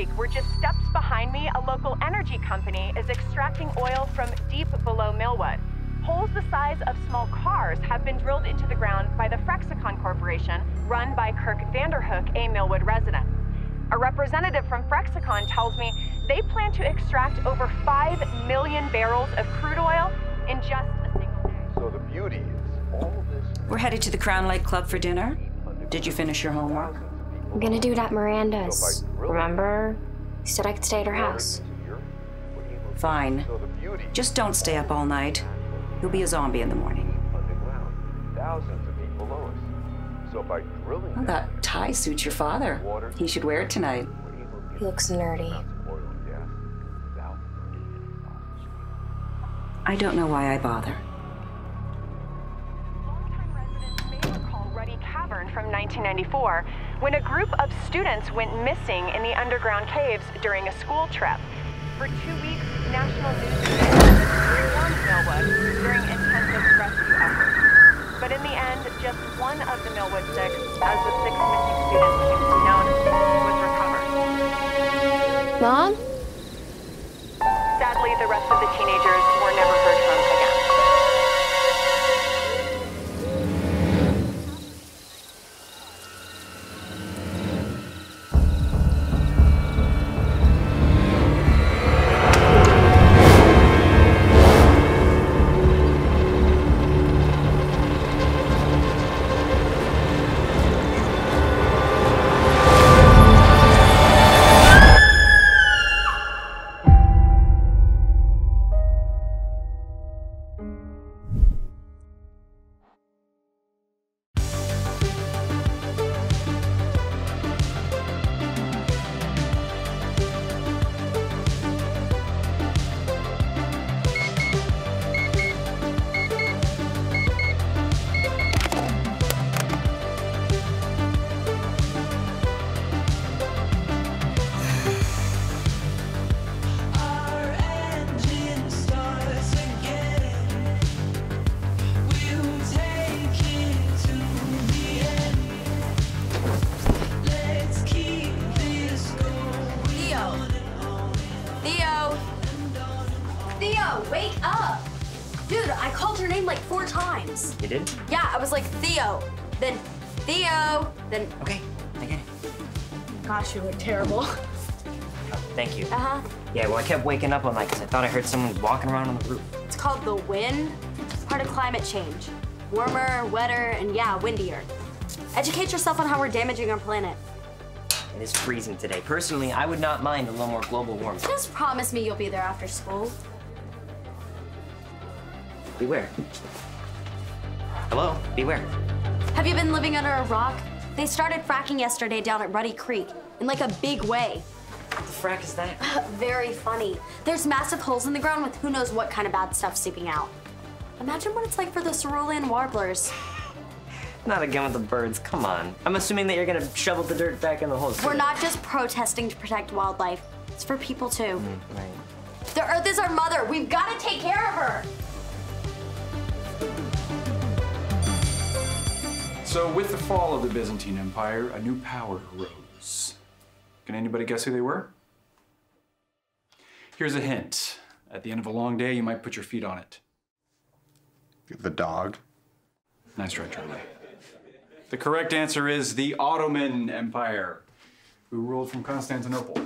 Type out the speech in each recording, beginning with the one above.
at Ruddy Creek, where just steps behind me, a local energy company is extracting oil from deep below Millwood. Holes the size of small cars have been drilled into the ground by the Frexicon Corporation, run by Kirk Vanderhook, a Millwood resident. A representative from Frexicon tells me they plan to extract over 5 million barrels of crude oil in just a single day. So the beauty is all this. We're headed to the Crown Lake Club for dinner. Did you finish your homework? I'm gonna do it at Miranda's. Oh, Remember? You said I could stay at her house. Fine. So the beauty Just don't stay up all night. You'll be a zombie in the morning. thousands of feet below. So by drilling Well, that tie suits your father. He should wear it tonight. we're able to He looks nerdy. oil and gas without burning any fossil fuels. I don't know why I bother. Longtime residents may recall Ruddy Cavern from 1994 when a group of students went missing in the underground caves during a school trip. For two weeks, national news swarmed Millwood during intensive rescue efforts. But in the end, just one of the Millwood Six, as the six missing students came to be known, was recovered. Mom? Sadly, the rest of the teenagers Theo. Then Theo. Then, Okay, I get it. gosh, you look terrible. Thank you. Uh huh. Yeah, well, I kept waking up all night because I thought I heard someone walking around on the roof. It's called the wind. It's part of climate change. Warmer, wetter, and yeah, windier. Educate yourself on how we're damaging our planet. It is freezing today. Personally, I would not mind a little more global warming. Just promise me you'll be there after school. Beware. Hello? Beware. Have you been living under a rock? They started fracking yesterday down at Ruddy Creek in like a big way. What the frack is that? Very funny. There's massive holes in the ground with who knows what kind of bad stuff seeping out. Imagine what it's like for the cerulean warblers. Not again with the birds. Come on. I'm assuming that you're gonna shovel the dirt back in the holes. We're not just protesting to protect wildlife. It's for people too. Mm, right. The earth is our mother. We've got to take care of her. So, with the fall of the Byzantine Empire, a new power arose. Can anybody guess who they were? Here's a hint. At the end of a long day, you might put your feet on it. The dog. Nice try, Charlie. The correct answer is the Ottoman Empire, who ruled from Constantinople.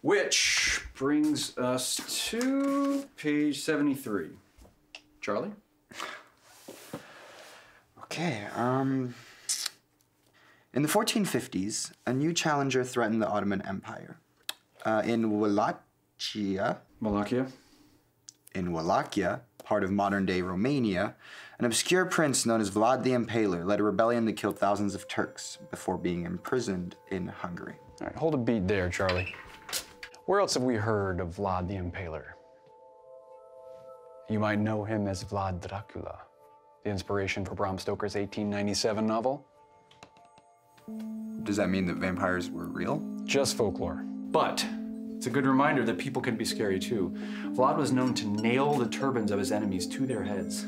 Which brings us to page 73. Charlie? Okay, um. In the 1450s, a new challenger threatened the Ottoman Empire. Uh, in Wallachia, Wallachia? in Wallachia, part of modern day Romania, an obscure prince known as Vlad the Impaler led a rebellion that killed thousands of Turks before being imprisoned in Hungary. All right, hold a beat there, Charlie. Where else have we heard of Vlad the Impaler? You might know him as Vlad Dracula, the inspiration for Bram Stoker's 1897 novel. Does that mean that vampires were real? Just folklore. But it's a good reminder that people can be scary too. Vlad was known to nail the turbans of his enemies to their heads.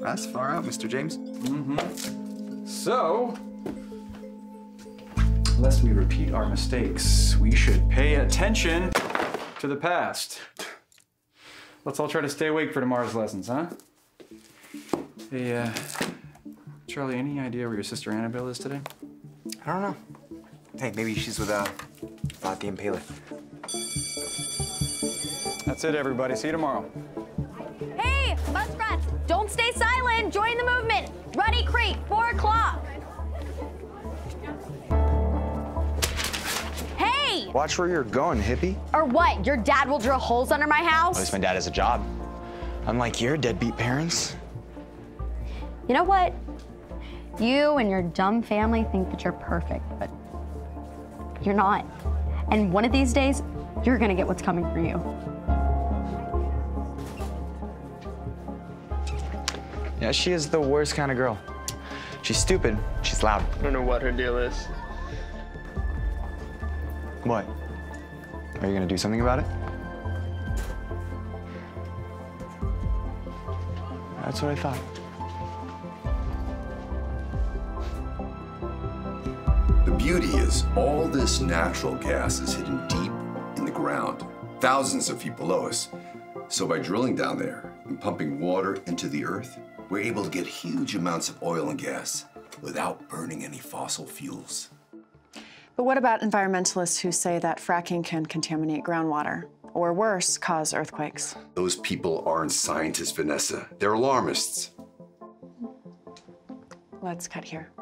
That's far out, Mr. James. Mm-hmm. So, Lest we repeat our mistakes, we should pay attention to the past. Let's all try to stay awake for tomorrow's lessons, huh? Hey, uh, Charlie, any idea where your sister Annabelle is today? I don't know. Hey, maybe she's with uh, Vlad the Impaler. That's it, everybody. See you tomorrow. Hey, muskrats, don't stay silent. Join the movement. Ruddy Creek, 4 o'clock. Hey! Watch where you're going, hippie. Or what? Your dad will drill holes under my house? At least my dad has a job. Unlike your deadbeat parents. You know what? You and your dumb family think that you're perfect, but you're not. And one of these days, you're gonna get what's coming for you. Yeah, she is the worst kind of girl. She's stupid. She's loud. I don't know what her deal is. What? Are you gonna do something about it? That's what I thought. The beauty is all this natural gas is hidden deep in the ground, thousands of feet below us. So by drilling down there and pumping water into the earth, we're able to get huge amounts of oil and gas without burning any fossil fuels. But what about environmentalists who say that fracking can contaminate groundwater, or worse, cause earthquakes? Those people aren't scientists, Vanessa. They're alarmists. Let's cut here.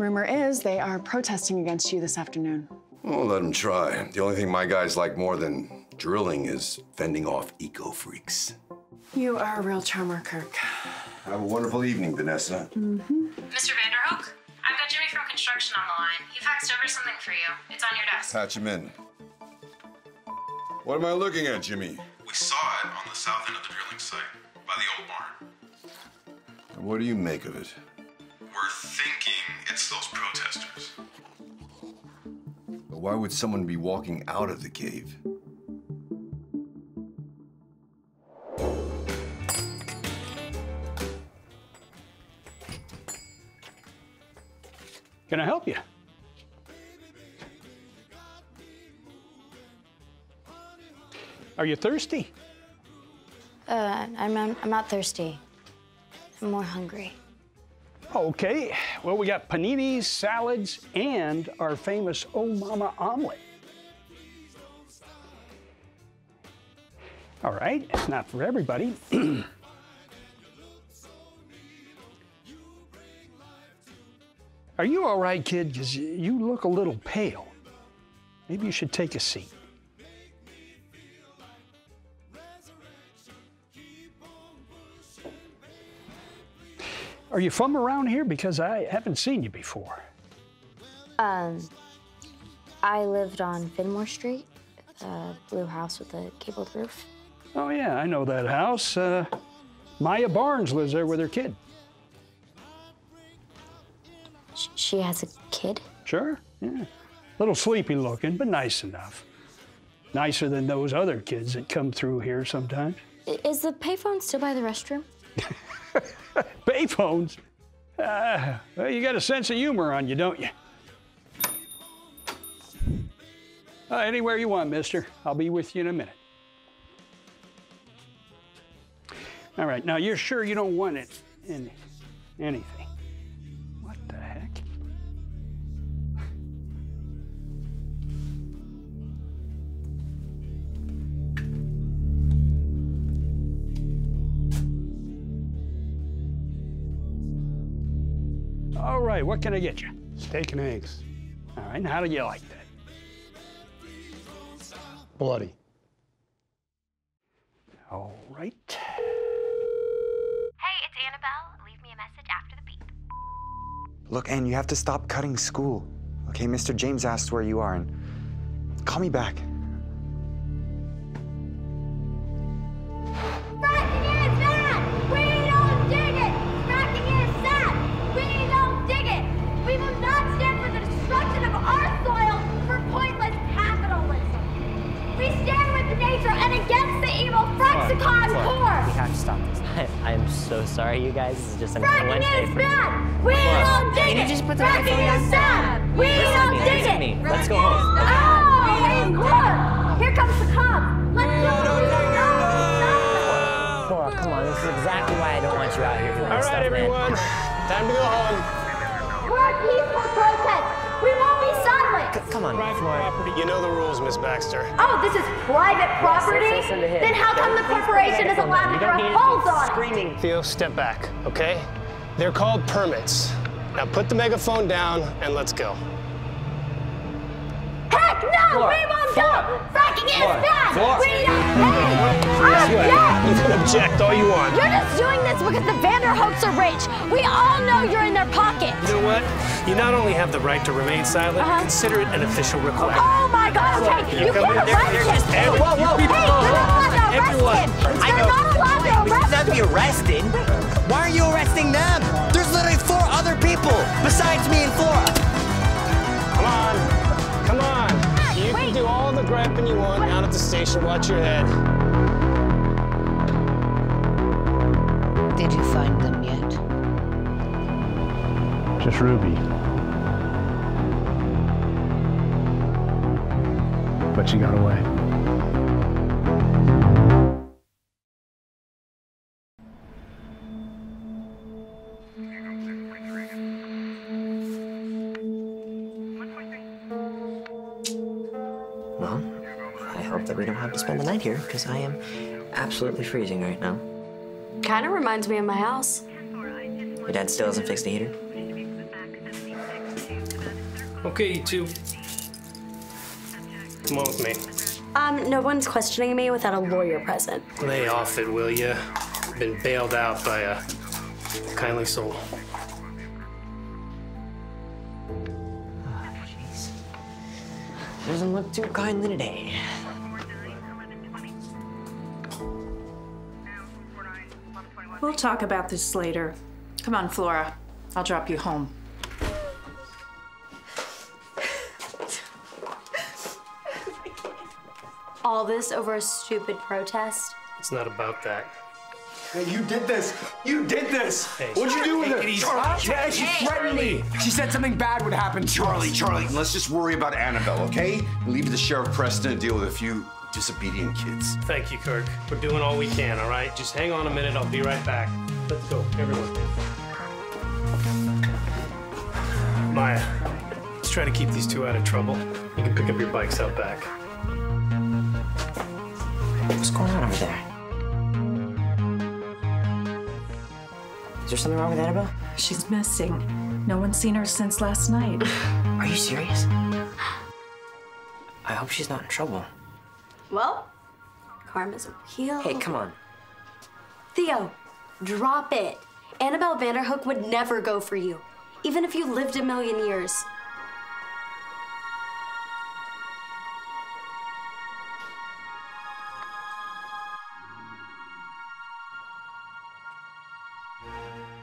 Rumor is they are protesting against you this afternoon. Oh, let them try. The only thing my guys like more than drilling is fending off eco freaks. You are a real charmer, Kirk. Have a wonderful evening, Vanessa. Mm-hmm. Mr. Vanderhook, I've got Jimmy from construction on the line. He faxed over something for you. It's on your desk. Patch him in. What am I looking at, Jimmy? We saw it on the south end of the drilling site, by the old barn. And What do you make of it? We're thinking it's those protesters. Why would someone be walking out of the cave? Can I help you? Are you thirsty? Uh, I'm, I'm, I'm not thirsty. I'm more hungry. Okay, well, we got paninis, salads, and our famous Oh Mama omelet. All right, it's not for everybody. Are you all right, kid? Because you look a little pale. Maybe you should take a seat. Are you from around here? Because I haven't seen you before. Um, I lived on Fenmore Street, a blue house with a gabled roof. Oh, yeah, I know that house. Uh, Maya Barnes lives there with her kid. Sh- She has a kid. Sure, yeah. Little sleepy looking, but nice enough. Nicer than those other kids that come through here sometimes. Is the payphone still by the restroom? Uh, well, you got a sense of humor on you, don't you? Uh, anywhere you want, mister. I'll be with you in a minute. All right, now you're sure you don't want it in anything? All right, what can I get you? Steak and eggs. All right, and how do you like that? Bloody. All right. Hey, it's Annabelle. Leave me a message after the beep. Look, Anne, you have to stop cutting school. Okay, Mr. James asked where you are, and call me back. Guys. This is just another Fracking Wednesday is for bad! We Flora, don't dig can you it! just put the Fracking microphone is down? bad! We Listen don't me, dig to it! me. Let's go home. Oh, oh hey, look! Here comes the cop. Let's go! Flora, come on. This is exactly why I don't want you out here doing All this right, stuff, man. everyone. Time to go home. We're a peaceful protest! We won't be silent! Come on, Private property. You know the rules, Miss Baxter. Oh, this is private property? listen to him. Then how come the Don't- please corporation put is the allowed to microphone down. You throw don't need to be holes on it? Screaming. Theo, step back, okay? They're called permits. Now put the megaphone down and let's go. Heck no! Flora, we won't Flora, go! Fracking is Flora, bad! Flora. We don't Hey! Object! You can object all you want. You're just doing this because the Vanderhooks are rich! We all know you're in their pocket! You know what? You not only have the right to remain silent, Uh-huh. consider it an official request. Oh my god, okay! You come can't in there, arrest they're him! just- Hey, whoa, whoa, Hey, people, you're not allowed to arrest Everyone. him! You're not allowed to arrest doesn't be arrested. Why are you arresting them? There's literally four other people besides me and Flora. Come on. Come on. You can do all the griping you want down at the station. Watch your head. Just Ruby. But she got away. Well, I hope that we don't have to spend the night here, because I am absolutely freezing right now. Kind of reminds me of my house. Your dad still hasn't fixed the heater? Okay, you two. Come on with me. Um, no one's questioning me without a lawyer present. Lay off it, will ya? Been bailed out by a kindly soul. Doesn't look too kindly today. We'll talk about this later. Come on, Flora. I'll drop you home. All this over a stupid protest? It's not about that. Hey, you did this! You did this! What'd you do with her? Charlie, Yeah, she threatened me. She said something bad would happen to Charlie. Charlie, let's just worry about Annabelle, okay? Leave it to Sheriff Preston to deal with a few disobedient kids. Thank you, Kirk. We're doing all we can, all right? Just hang on a minute. I'll be right back. Let's go, everyone. Maya, let's try to keep these two out of trouble. You can pick up your bikes out back. What's going on over there? Is there something wrong with Annabelle? She's missing. No one's seen her since last night. Are you serious? I hope she's not in trouble. Well, karma's real. Hey, come on. Theo, drop it. Annabelle Vanderhook would never go for you, even if you lived a million years.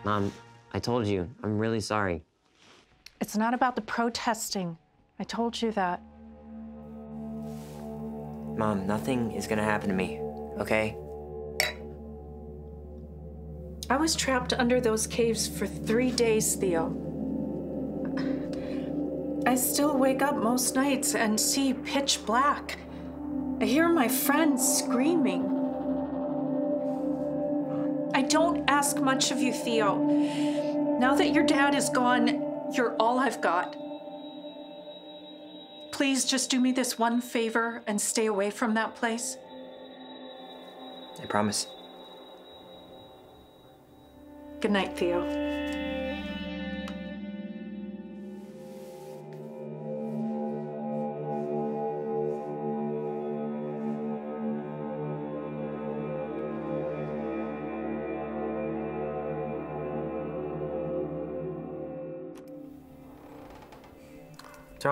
Mom, I told you, I'm really sorry. It's not about the protesting. I told you that. Mom, nothing is gonna happen to me, okay? I was trapped under those caves for three days, Theo. I still wake up most nights and see pitch black. I hear my friends screaming. I don't ask much of you, Theo. Now that your dad is gone, you're all I've got. Please just do me this one favor and stay away from that place. I promise. Good night, Theo.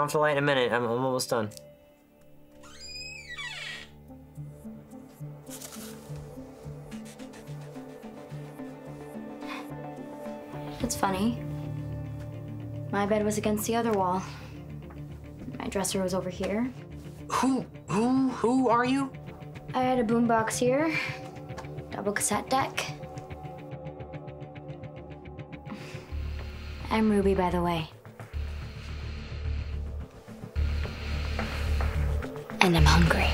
on for light in a minute. I'm, I'm almost done. It's funny. My bed was against the other wall. My dresser was over here. Who, who, who are you? I had a boombox here, double cassette deck. I'm Ruby, by the way. And I'm hungry.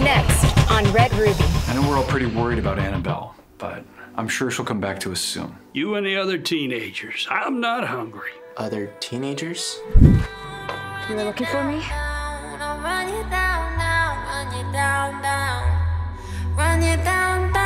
Next on Red Ruby. I know we're all pretty worried about Annabelle, but I'm sure she'll come back to us soon. You and the other teenagers. I'm not hungry. Other teenagers? You were looking for me? Run you down, down, run you down, down. Run you down, down.